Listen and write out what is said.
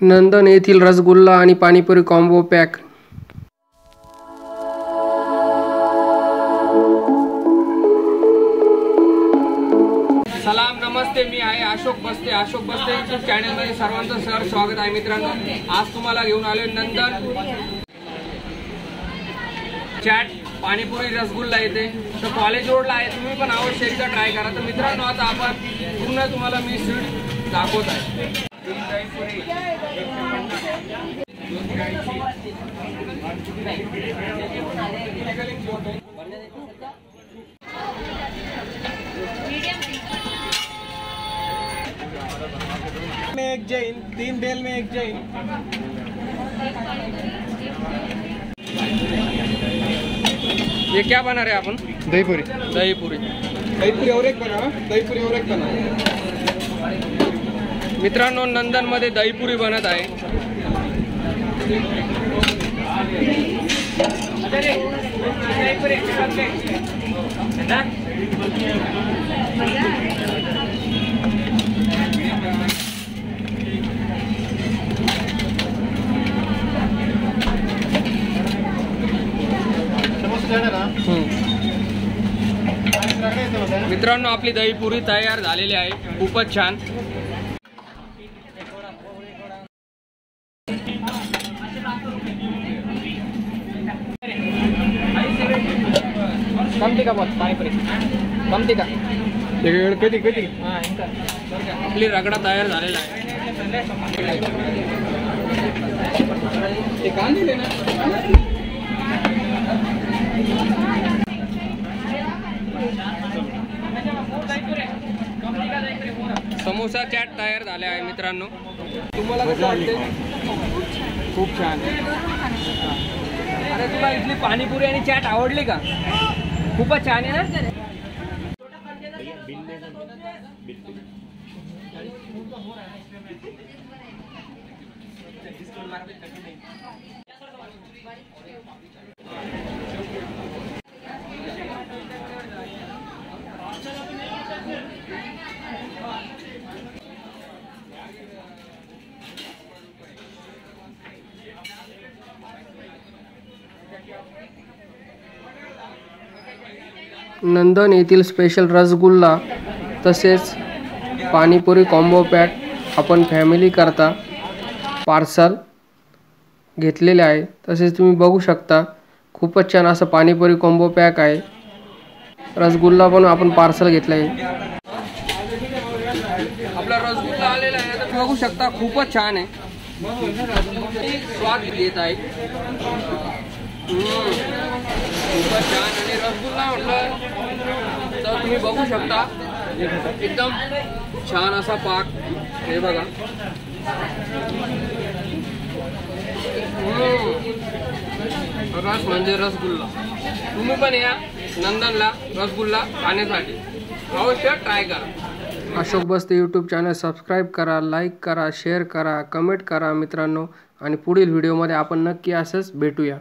नंदन येथील रसगुल्ला आणि panipuri combo pack सलाम नमस्ते मी आहे अशोक बस्ते. अशोक बस्ते युट्यूब चॅनलमध्ये सर्वांचं सर स्वागत आहे मित्रांनो. आज तुम्हाला घेऊन आलोय नंदन. चॅट पाणीपुरी रसगुल्ला येते तर कॉलेज रोडला आहे तुम्ही पण अवश्य एकदा ट्राय करा. तर मित्रांनो आता आपण पूर्ण तुम्हाला मी स्वीट दाखवत आहे. में एक जैन तीन बेल में एक जैन। ये क्या बना रहे आपण दहीपुरी। दही पुरी दहीपुरी और एक बना दहीपुरी और एक बना मित्रांनो नंदनमध्ये दहीपुरी बनत आहे. मित्रांनो आपली दहीपुरी तयार झालेली आहे. खूपच छान. कमती का बोल पाणीपुरी. कमती का? कधी कधी? आपली रगडा तयार झालेला आहे. समोसा चॅट तयार झाले आहे मित्रांनो. तुम्हाला कसं वाटते खूप छान अरे तुला इथली पाणीपुरी आणि चॅट आवडली का? खूपच छान आहे ना? नंदन येथील स्पेशल रसगुल्ला तसेच पाणीपुरी कॉम्बो पॅक आपण फॅमिली करता पार्सल घेतलेले आहे. तसेच तुम्ही बघू शकता खूपच छान असं पाणीपुरी कॉम्बो पॅक आहे. रसगुल्ला पण आपण पार्सल घेतलं आहे आपला रसगुल्ला आलेला आहे. तर बघू शकता खूपच छान आहे. स्वाद येत आहे हम्म. खूपच छान आणि रसगुल्ला म्हटलं तर तुम्ही बघू शकता एकदम छान असा पाक. हे बघा. रस म्हणजे रसगुल्ला. तुम्ही पण या नंदनला रसगुल्ला खाण्यासाठी. अवश्य ट्राय करा. Ashok Baste YouTube channel subscribe करा लाईक करा शेअर करा कमेंट करा मित्रांनो. आणि पुढील व्हिडिओमध्ये आपण नक्की असंच भेटूया.